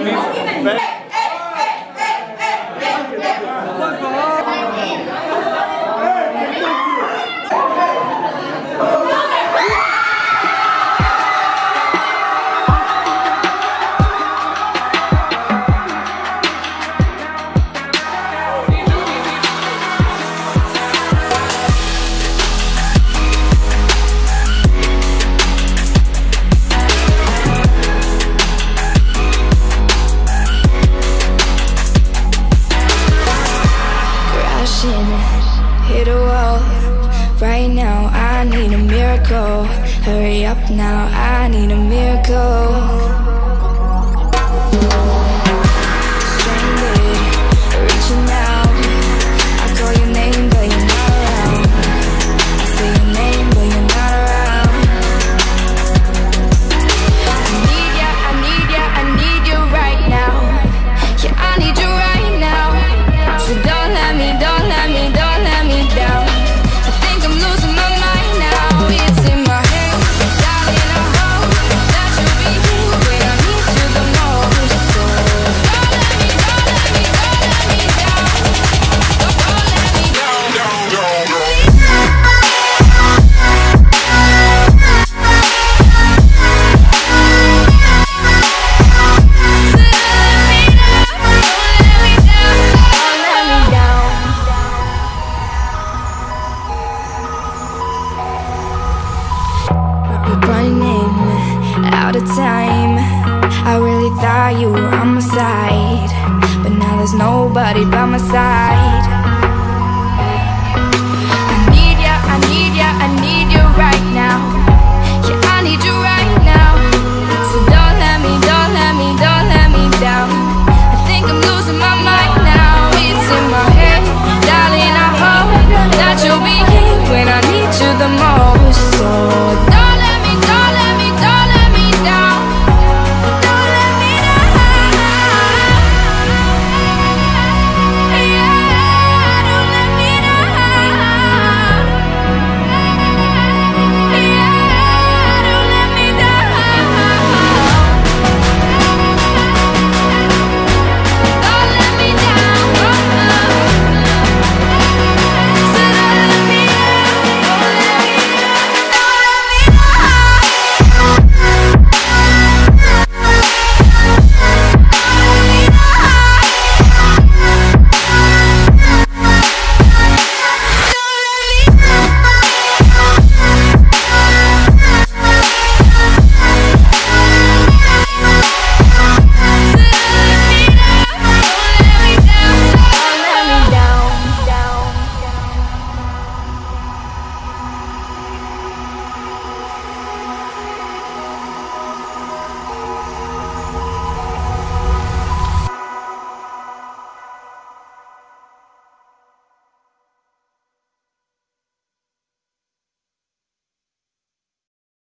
requirements Right now I need a miracle. Hurry up now, I need a miracle. I really thought you were on my side But now there's nobody by my side. I need ya, I need ya, I need you right now.